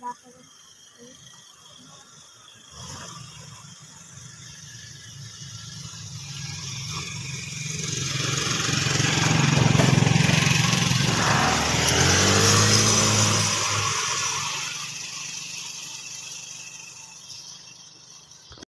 Bye.